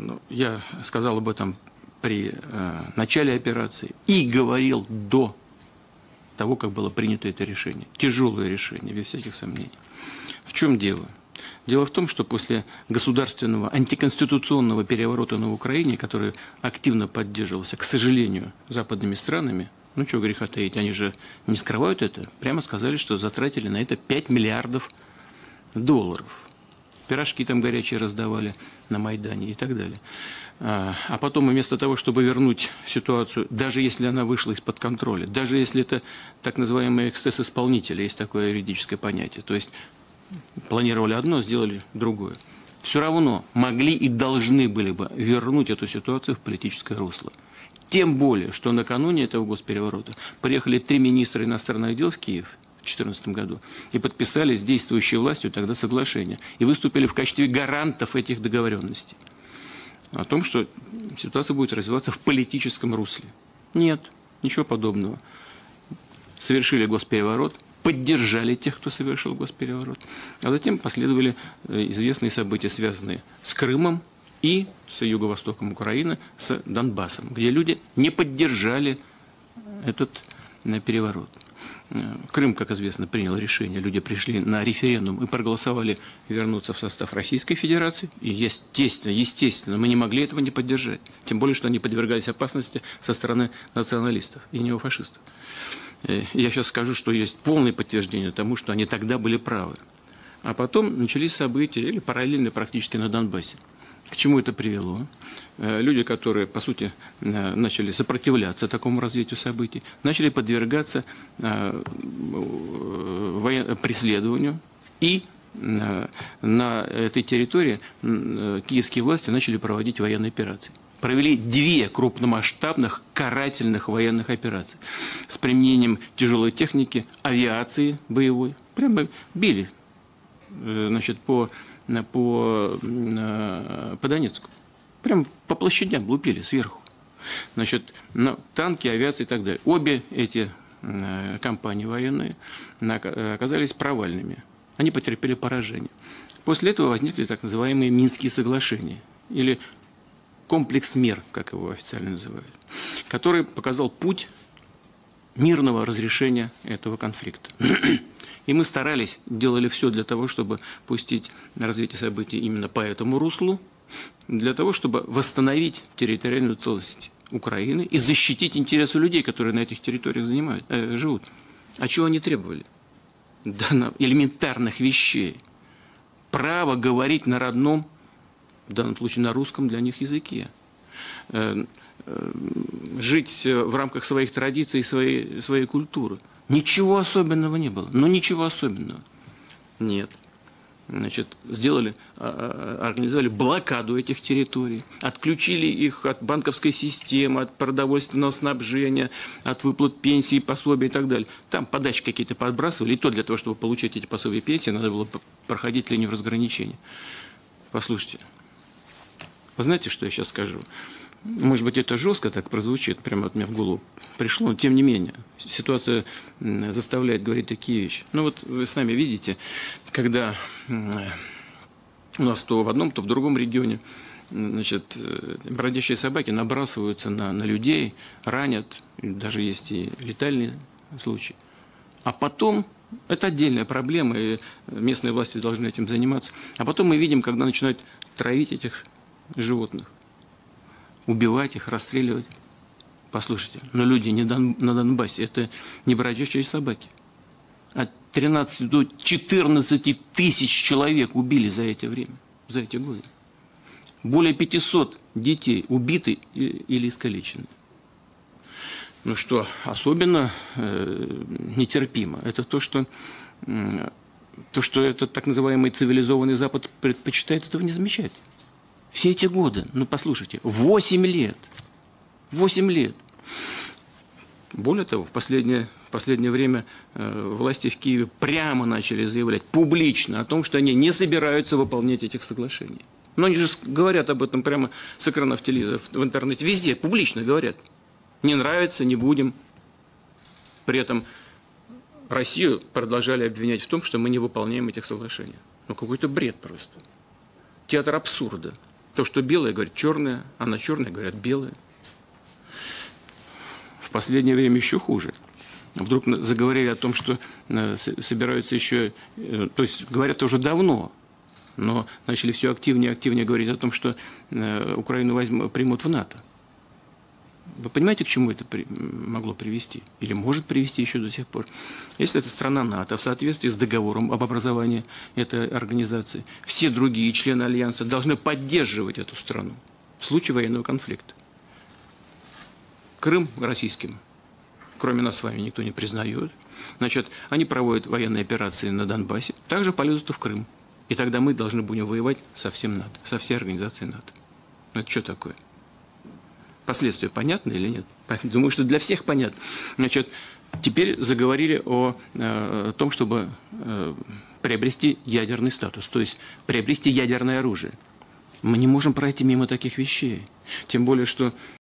Ну, я сказал об этом при э, начале операции и говорил до того, как было принято это решение. Тяжелое решение, без всяких сомнений. В чем дело? Дело в том, что после государственного антиконституционного переворота на Украине, который активно поддерживался, к сожалению, западными странами, ну что греха таить, они же не скрывают это, прямо сказали, что затратили на это 5 миллиардов долларов. Пирожки там горячие раздавали на Майдане и так далее. А, а потом вместо того, чтобы вернуть ситуацию, даже если она вышла из-под контроля, даже если это так называемый эксцесс исполнителя, есть такое юридическое понятие, то есть планировали одно, сделали другое, все равно могли и должны были бы вернуть эту ситуацию в политическое русло. Тем более, что накануне этого госпереворота приехали три министра иностранных дел в Киев 2014 году и подписали с действующей властью тогда соглашение и выступили в качестве гарантов этих договоренностей о том, что ситуация будет развиваться в политическом русле. Нет, ничего подобного. Совершили госпереворот, поддержали тех, кто совершил госпереворот. А затем последовали э, известные события, связанные с Крымом и с юго-востоком Украины, с Донбассом, где люди не поддержали этот э, переворот. Крым, как известно, принял решение, люди пришли на референдум и проголосовали вернуться в состав Российской Федерации. И естественно, естественно, мы не могли этого не поддержать. Тем более, что они подвергались опасности со стороны националистов и неофашистов. Э, я сейчас скажу, что есть полное подтверждение тому, что они тогда были правы. А потом начались события, или параллельно практически на Донбассе. К чему это привело? Э, люди, которые, по сути, э, начали сопротивляться такому развитию событий, начали подвергаться э, преследованию и на этой территории киевские власти начали проводить военные операции. Провели две крупномасштабных карательных военных операции с применением тяжелой техники, авиации боевой. Прямо били значит, по, по, по Донецку. Прям по площадям лупили сверху. Значит, на танки, авиация и так далее. Обе эти э, компании военные оказались провальными. Они потерпели поражение. После этого возникли так называемые Минские соглашения, или комплекс мер, как его официально называют, который показал путь мирного разрешения этого конфликта. И мы старались, делали все для того, чтобы пустить развитие событий именно по этому руслу, для того, чтобы восстановить территориальную целостность Украины и защитить интересы людей, которые на этих территориях занимают, э, живут. А чего они требовали? Да элементарных вещей. Право говорить на родном, в данном случае на русском для них языке. Э, э, жить в рамках своих традиций своей, своей культуры. Ничего особенного не было. Но ничего особенного. Нет значит, сделали, а, а, организовали блокаду этих территорий, отключили их от банковской системы, от продовольственного снабжения, от выплат пенсий, пособий и так далее. Там подачи какие-то подбрасывали, и то для того, чтобы получить эти пособия и пенсии, надо было проходить линию разграничения. Послушайте, вы знаете, что я сейчас скажу? Может быть, это жестко так прозвучит, прямо от меня в голову пришло, но тем не менее, ситуация заставляет говорить такие вещи. Ну вот вы сами видите, когда у нас то в одном, то в другом регионе значит, э, бродящие собаки набрасываются на, на людей, ранят, даже есть и летальные случаи. А потом, это отдельная проблема, и местные власти должны этим заниматься. А потом мы видим, когда начинают травить этих животных убивать их, расстреливать. Послушайте, но люди не Дон, на Донбассе, это не бродячие собаки. От 13 до 14 тысяч человек убили за это время, за эти годы. Более 500 детей убиты или искалечены. Ну что особенно э, нетерпимо, это то, что э, то, что этот так называемый цивилизованный Запад предпочитает этого не замечать. Все эти годы, ну послушайте, 8 лет. 8 лет. Более того, в последнее, в последнее время э, власти в Киеве прямо начали заявлять публично о том, что они не собираются выполнять этих соглашений. Но они же говорят об этом прямо с экранов телевизора, в интернете, везде, публично говорят. Не нравится, не будем. При этом Россию продолжали обвинять в том, что мы не выполняем этих соглашений. Ну, какой-то бред просто. Театр абсурда. То, что белое, говорят черное, а на черное говорят белое. В последнее время еще хуже. Вдруг заговорили о том, что э, собираются еще, э, то есть говорят уже давно, но начали все активнее и активнее говорить о том, что э, Украину возьмут, примут в НАТО. Вы понимаете, к чему это при, могло привести? Или может привести еще до сих пор? Если это страна НАТО, в соответствии с договором об образовании этой организации, все другие члены Альянса должны поддерживать эту страну в случае военного конфликта. Крым российским, кроме нас с вами, никто не признает. Значит, они проводят военные операции на Донбассе, также полезут в Крым. И тогда мы должны будем воевать со всем НАТО, со всей организацией НАТО. Это что такое? Последствия понятны или нет? Думаю, что для всех понятно. Значит, теперь заговорили о, э, о том, чтобы э, приобрести ядерный статус, то есть приобрести ядерное оружие. Мы не можем пройти мимо таких вещей. Тем более, что